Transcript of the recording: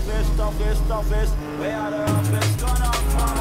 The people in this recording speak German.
of this, of this, of this. We are the toughest, gonna come.